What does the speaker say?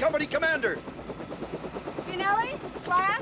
Company commander. Finelli, Flash?